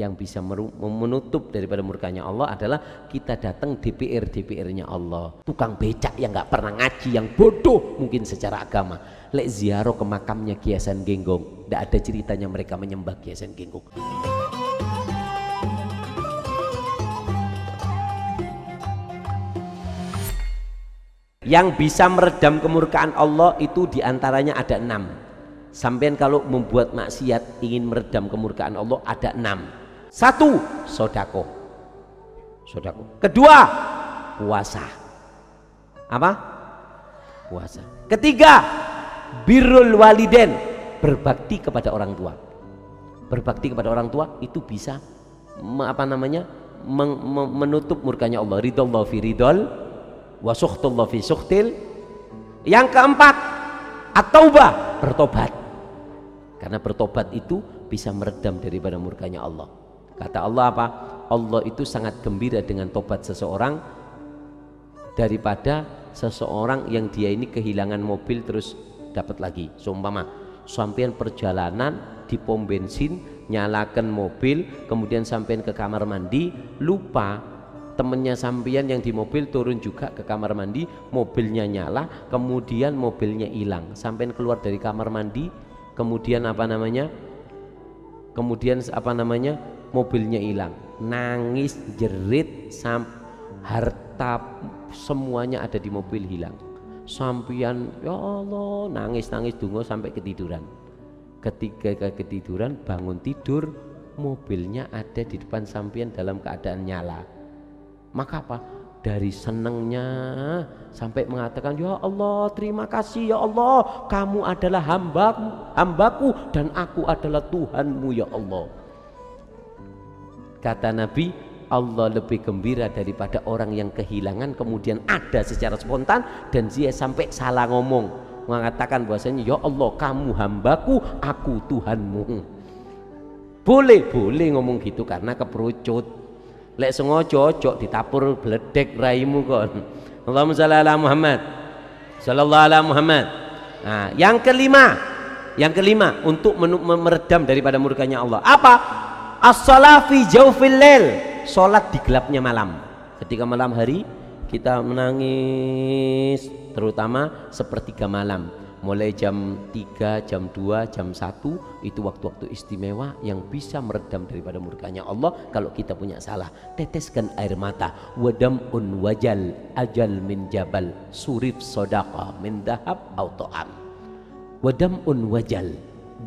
yang bisa menutup daripada murkanya Allah adalah kita datang DPR DPR-nya Allah. Tukang becak yang nggak pernah ngaji yang bodoh mungkin secara agama. Lek ziarah ke makamnya Kiasan Genggong tidak ada ceritanya mereka menyembah Kiasan Genggong. Yang bisa meredam kemurkaan Allah itu di antaranya ada enam. Sampean kalau membuat maksiat ingin meredam kemurkaan Allah ada enam satu, sodako. Sodako. Kedua, puasa. Apa? Puasa. Ketiga, birrul waliden. Berbakti kepada orang tua. Berbakti kepada orang tua itu bisa apa namanya menutup murkanya Allah. Ridallah fi ridol wa fi suhtil. Yang keempat, at-taubah, bertobat. Karena bertobat itu bisa meredam daripada murkanya Allah. Kata Allah apa? Allah itu sangat gembira dengan tobat seseorang daripada seseorang yang dia ini kehilangan mobil terus dapat lagi. Seumpama sampean perjalanan di pom bensin nyalakan mobil kemudian sampean ke kamar mandi lupa temennya sampean yang di mobil turun juga ke kamar mandi mobilnya nyala kemudian mobilnya hilang sampean keluar dari kamar mandi kemudian apa namanya kemudian apa namanya mobilnya hilang. Nangis jerit sam harta semuanya ada di mobil hilang. Sampian ya Allah nangis nangis dungo sampai ketiduran. Ketika ketiduran bangun tidur mobilnya ada di depan sampian dalam keadaan nyala. Maka apa? Dari senengnya sampai mengatakan ya Allah terima kasih ya Allah kamu adalah hambaku hambaku dan aku adalah Tuhanmu ya Allah Kata Nabi, Allah lebih gembira daripada orang yang kehilangan kemudian ada secara spontan dan dia sampai salah ngomong. Mengatakan bahwasanya ya Allah kamu hambaku aku Tuhanmu. Boleh boleh ngomong gitu karena keperucut. Lek sengaja cocok ditapur beledek raimu kon. Allahumma shalli ala Muhammad. Sallallahu ala Muhammad. Nah yang kelima yang kelima untuk meredam daripada murkanya Allah. Apa as-salah fi jaufil salat di gelapnya malam. Ketika malam hari kita menangis terutama sepertiga malam. Mulai jam 3, jam 2, jam 1 itu waktu-waktu istimewa yang bisa meredam daripada murkanya Allah kalau kita punya salah. Teteskan air mata. Wadam un wajal ajal min jabal surif sodaqa min dahab un wajal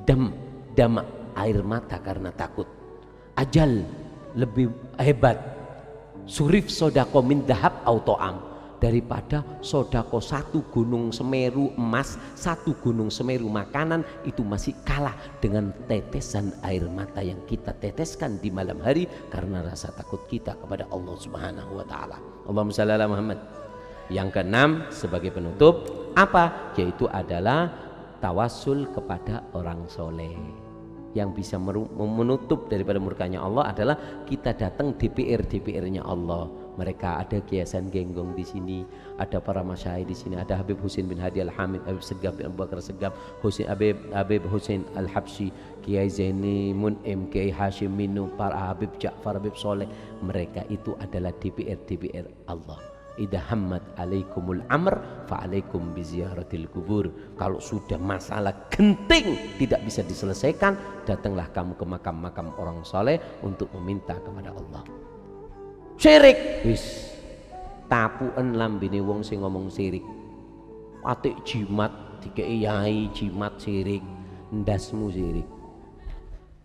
dam dama air mata karena takut ajal lebih hebat. Surif sodako min dahab autoam daripada sodako satu gunung semeru emas satu gunung semeru makanan itu masih kalah dengan tetesan air mata yang kita teteskan di malam hari karena rasa takut kita kepada Allah subhanahu wa ta'ala. Allahumma salli ala Muhammad. Yang keenam sebagai penutup apa? Yaitu adalah tawasul kepada orang soleh yang bisa menutup daripada murkanya Allah adalah kita datang DPR DPR-nya Allah. Mereka ada Kiasan Genggong di sini, ada para masyai di sini, ada Habib Husin bin Hadi Al Hamid, Habib Segaf bin Abu Bakar Segaf, Husin Habib Habib Husin Al Habsyi, Kiai Zaini Munim, Kiai Hashim Minu, para Habib Ja'far Habib Soleh. Mereka itu adalah DPR DPR Allah idha hammat alaikumul amr fa'alaikum biziaratil kubur. Kalau sudah masalah genting tidak bisa diselesaikan datanglah kamu ke makam-makam orang soleh untuk meminta kepada Allah. Syirik. Wis. Tapuan lambini wong sing ngomong syirik. Atik jimat dikei yai jimat syirik. Ndasmu syirik.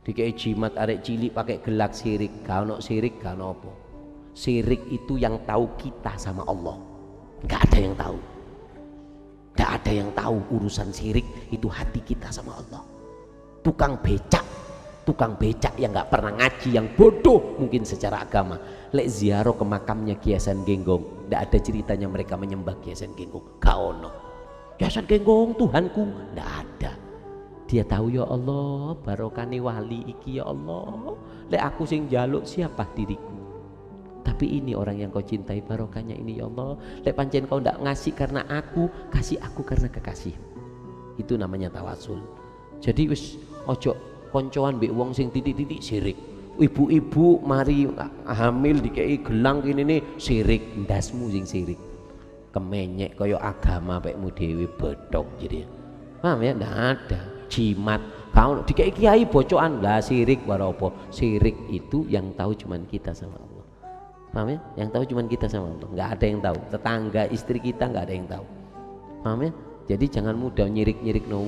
Dikei jimat arek cilik pakai gelak sirik gak ono sirik gak ono apa Sirik itu yang tahu kita sama Allah. Nggak ada yang tahu. Nggak ada yang tahu urusan sirik itu hati kita sama Allah. Tukang becak, tukang becak yang nggak pernah ngaji, yang bodoh mungkin secara agama. Lek ziarah ke makamnya Kiasan Genggong, nggak ada ceritanya mereka menyembah Kiasan Genggong. Gak ono. Kiasan Genggong Tuhanku, nggak ada. Dia tahu ya Allah, barokani wali iki ya Allah. Lek aku sing jaluk siapa diriku? Tapi ini orang yang kau cintai barokahnya ini ya Allah. Lek pancen kau tidak ngasih karena aku kasih aku karena kekasih. Itu namanya tawasul. Jadi wis ojo koncoan be wong sing titik-titik sirik. Ibu-ibu mari hamil dikei gelang ini nih sirik. Ndasmu sing sirik. Kemenyek kaya agama pekmu dewi bedok jadi. Paham ya? Ndak ada. Jimat. Kau dikei kiai bocokan lah sirik waropo sirik itu yang tahu cuman kita sama Allah paham ya? Yang tahu cuman kita sama Allah. Nggak ada yang tahu. Tetangga istri kita nggak ada yang tahu. Paham ya? Jadi jangan mudah nyirik-nyirik no